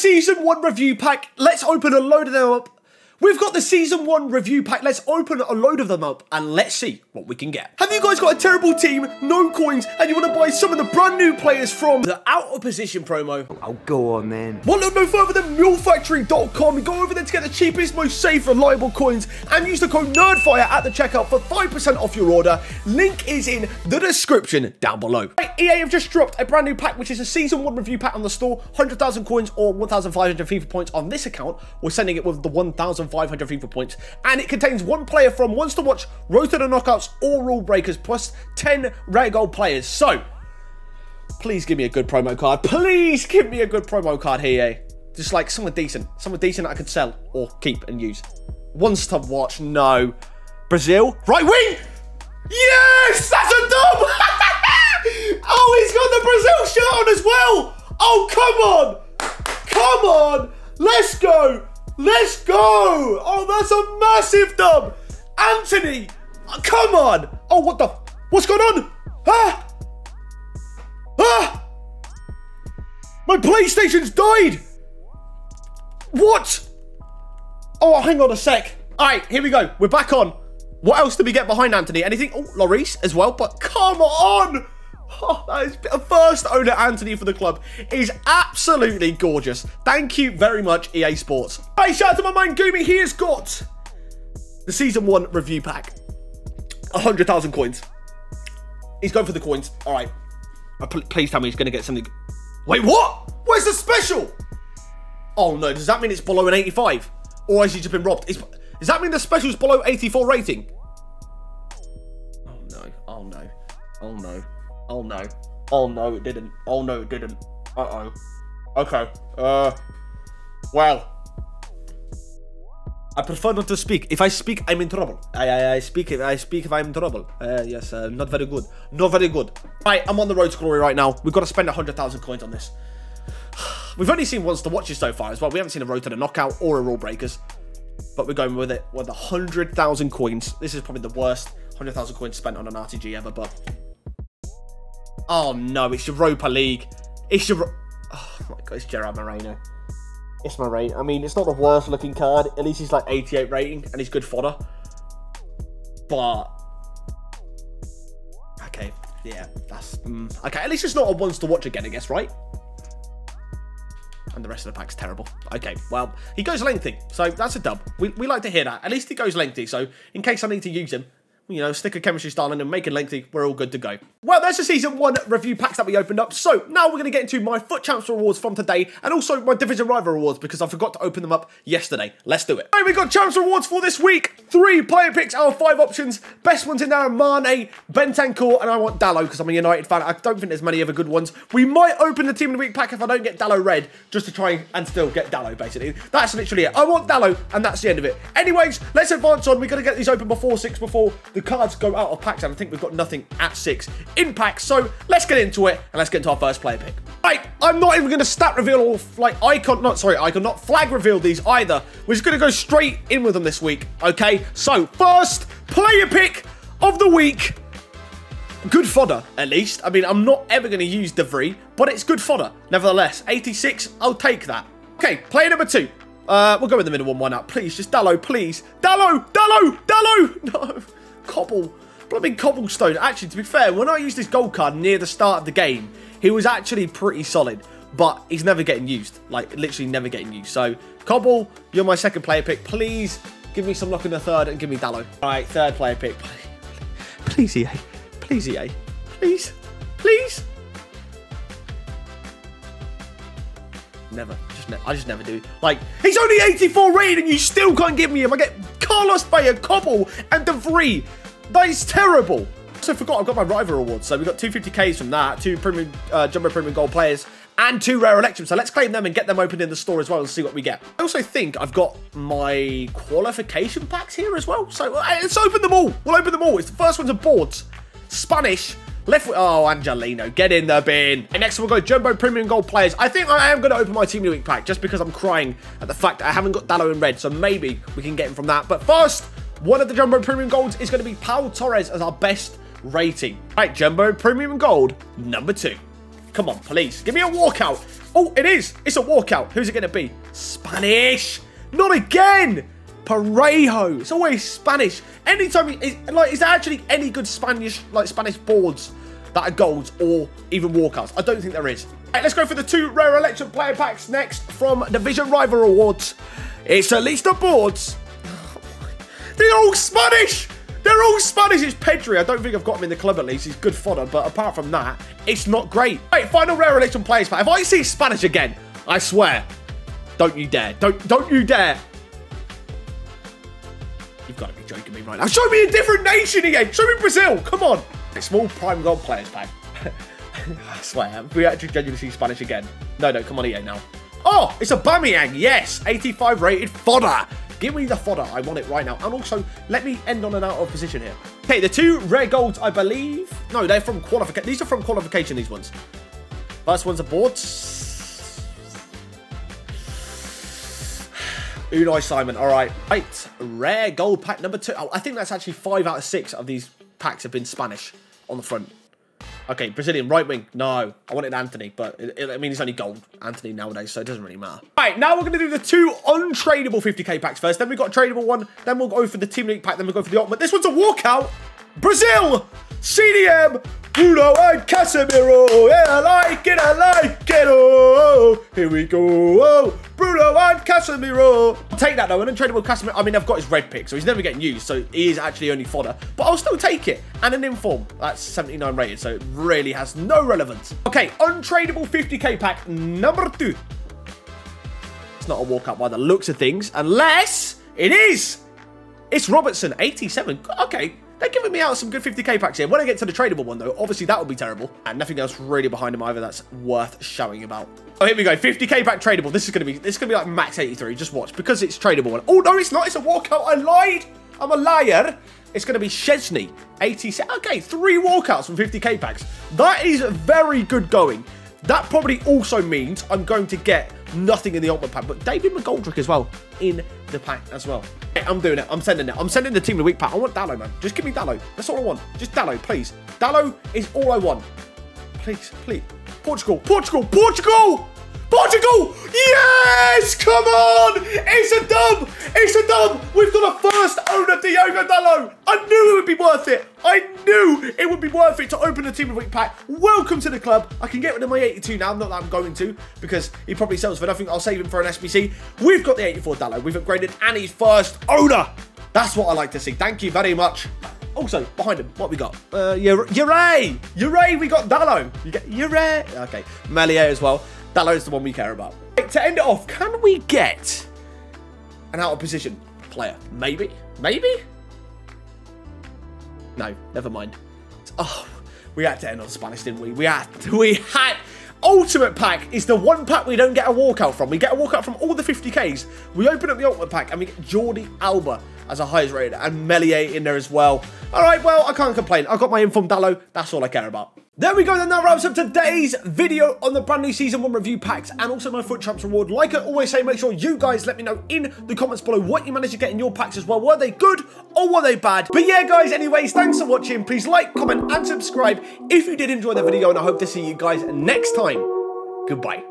Season 1 review pack. Let's open a load of them up We've got the Season 1 review pack. Let's open a load of them up and let's see what we can get. Have you guys got a terrible team, no coins, and you want to buy some of the brand new players from the Out of Position promo? Oh, go on then. Well, look no further than MuleFactory.com. Go over there to get the cheapest, most safe, reliable coins and use the code NERDFIRE at the checkout for 5% off your order. Link is in the description down below. Right, EA have just dropped a brand new pack, which is a Season 1 review pack on the store. 100,000 coins or 1,500 FIFA points on this account. We're sending it with the 1,000 500 FIFA points, and it contains one player from Ones to Watch, Road to the Knockouts, or Rule Breakers, plus 10 rare gold players. So, please give me a good promo card. Please give me a good promo card here, eh? Just like someone decent. Someone decent I could sell or keep and use. Ones to Watch, no. Brazil, right wing! Yes! That's a dub! oh, he's got the Brazil shirt on as well! Oh, come on! Come on! Let's go! Let's go! Oh, that's a massive dub! Antony! Come on! Oh, what the? What's going on? Ah! Ah! My PlayStation's died! What? Oh, hang on a sec. All right, here we go. We're back on. What else did we get behind Antony? Anything? Oh, Lloris as well, but come on! Oh, that is a first owner Antony for the club is absolutely gorgeous. Thank you very much, EA Sports. Hey, shout out to my man Goomy. He has got the season one review pack. 100,000 coins. He's going for the coins. All right. Uh, please tell me he's going to get something. Wait, what? Where's the special? Oh, no. Does that mean it's below an 85? Or has he just been robbed? Is, does that mean the special's below 84 rating? Oh, no. Oh, no. Oh, no. Oh no. Oh no, it didn't. Oh no, it didn't. Uh-oh. Okay. Uh, well. I prefer not to speak. If I speak, I'm in trouble. I, I, I speak if I speak if I'm in trouble. Uh, yes, uh, not very good. Not very good. Right, I'm on the road to glory right now. We've got to spend a 100,000 coins on this. We've only seen Ones to Watch so far as well. We haven't seen a road to the knockout or a rule breakers. But we're going with it with a 100,000 coins. This is probably the worst 100,000 coins spent on an RTG ever, but Oh no, it's Europa League. It's your. Oh my god, it's Gerard Moreno. It's Moreno. I mean, it's not the worst looking card. At least he's like 88 rating and he's good fodder. But. Okay, yeah, that's. Mm, okay, at least it's not a ones to watch again, I guess, right? And the rest of the pack's terrible. Okay, well, he goes lengthy, so that's a dub. We, we like to hear that. At least he goes lengthy, so in case I need to use him, you know, stick a chemistry style in and make it lengthy, we're all good to go. Well, there's the season one review packs that we opened up. So now we're going to get into my FUT Champs rewards from today and also my Division Rival rewards because I forgot to open them up yesterday. Let's do it. Right, we got Champs rewards for this week. Three player picks out of five options. Best ones in there are Mane, Bentancur, and I want Dalot because I'm a United fan. I don't think there's many other good ones. We might open the Team of the Week pack if I don't get Dalot red just to try and still get Dalot basically. That's literally it. I want Dalot and that's the end of it. Anyways, let's advance on. We're going to get these open before six, before the cards go out of packs, and I think we've got nothing at six in packs. So let's get into it, and let's get into our first player pick. Right, I'm not even going to stat reveal or like icon, not sorry, icon, not flag reveal these either. We're just going to go straight in with them this week, okay? So first player pick of the week. Good fodder, at least. I mean, I'm not ever going to use De Vrij, but it's good fodder. Nevertheless, 86, I'll take that. Okay, player number two. Uh, we'll go with the middle one. Why not? Please, just Dalot, please. Dalot, Dalot, Dalot! No, Cobble blooming cobblestone. Actually, to be fair, when I used this gold card near the start of the game, he was actually pretty solid. But he's never getting used. Like, literally never getting used. So, Cobble, you're my second player pick. Please give me some luck in the third and give me Dalot. All right, third player pick. Please, EA. Please, EA. Please. Please. Never. Just ne I just never do. Like, he's only 84 rated and you still can't give me him. I get Carlos Bayer, Cobble, and De Vrij. That is terrible. Also forgot I've got my rival awards. So we got 250Ks from that, two premium, uh, jumbo premium gold players, and two rare elections. So let's claim them and get them opened in the store as well and see what we get. I also think I've got my qualification packs here as well. So uh, let's open them all. We'll open them all. It's the first one's a boards. Spanish. Left Oh, Angelino, get in the bin. And next we'll go Jumbo Premium Gold players. I think I am going to open my Team of the Week pack just because I'm crying at the fact that I haven't got Dalot in red. So maybe we can get him from that. But first, one of the Jumbo Premium Golds is going to be Pau Torres as our best rating. Right, Jumbo Premium Gold, number two. Come on, please. Give me a walkout. Oh, it is. It's a walkout. Who's it going to be? Spanish. Not again. Parejo. It's always Spanish. Anytime, is, like, is there actually any good Spanish, like, Spanish boards that are golds or even walkouts? I don't think there is. Right, let's go for the two rare election player packs next from Division Rival Awards. It's at least the boards. They're all Spanish. They're all Spanish. It's Pedri. I don't think I've got him in the club at least. He's good fodder. But apart from that, it's not great. Right, final rare election players pack. If I see Spanish again, I swear, don't you dare. Don't, don't you dare. You've got to be joking me right now. Show me a different nation again. Show me Brazil. Come on. A small prime gold players pack. I swear, we actually genuinely see Spanish again. No, no, come on EA now. Oh, it's a Aubameyang. Yes, 85 rated fodder. Give me the fodder. I want it right now. And also, let me end on an out of position here. Okay, the two rare golds, I believe. No, they're from qualification. These are from qualification, these ones. First one's a board. Unai Simon. All right. Right. Rare gold pack number two. Oh, I think that's actually five out of six of these packs have been Spanish on the front. Okay, Brazilian right wing. No, I wanted Antony, but it, it, I mean, it's only gold Antony nowadays, so it doesn't really matter. All right, now we're going to do the two untradeable 50k packs first. Then we've got a tradable one. Then we'll go for the Team League pack. Then we'll go for the ultimate. This one's a walkout. Brazil, CDM, Bruno and Casemiro. Yeah, I like it, I like it. Oh, here we go. Oh, Bruno and Casemiro. I'll take that though. An untradeable Casemiro. I mean, I've got his red pick, so he's never getting used. So he is actually only fodder. But I'll still take it. And an inform. That's 79 rated, so it really has no relevance. Okay, untradeable 50k pack number two. It's not a walkout by the looks of things, unless it is. It's Robertson, 87. Okay, they're giving me out some good 50k packs here. When I get to the tradable one, though, obviously that would be terrible. And nothing else really behind him either that's worth showing about. Oh, here we go. 50k pack tradable. This is going to be this is going to be like max 83. Just watch. Because it's tradable. One. Oh, no, it's not. It's a walkout. I lied. I'm a liar. It's going to be Szczesny, 87. Okay, three walkouts from 50k packs. That is very good going. That probably also means I'm going to get nothing in the ultimate pack, but David McGoldrick as well in the pack as well. I'm doing it. I'm sending it. I'm sending the team of the week pack. I want Dalot, man. Just give me Dalot. That's all I want. Just Dalot, please. Dalot is all I want. Please, please. Portugal, Portugal, Portugal! Portugal! Yes! Come on! It's a dub! It's a dub! We've got a first owner, Diogo Dalot! I knew it would be worth it! I knew it would be worth it to open a Team of the Week pack. Welcome to the club. I can get rid of my 82 now, not that I'm going to, because he probably sells for nothing. I'll save him for an SBC. We've got the 84 Dalot. We've upgraded and he's first owner. That's what I like to see. Thank you very much. Also, behind him, what we got? Uh, Ure! Ure, we got Dalot. You get Ure. Okay, Meslier as well. Dalot's the one we care about. To end it off, can we get an out of position player? Maybe? Maybe? No, never mind. Oh, we had to end on Spanish, didn't we? We had, we had. Ultimate Pack is the one pack we don't get a walkout from. We get a walkout from all the 50Ks. We open up the Ultimate Pack and we get Jordi Alba as a highest rated and Meslier in there as well. All right, well, I can't complain. I got my Inform Dalot. That's all I care about. There we go, then that wraps up today's video on the brand new Season 1 review packs and also my FUT Champs reward. Like I always say, make sure you guys let me know in the comments below what you managed to get in your packs as well. Were they good or were they bad? But yeah, guys, anyways, thanks for watching. Please like, comment, and subscribe if you did enjoy the video, and I hope to see you guys next time. Goodbye.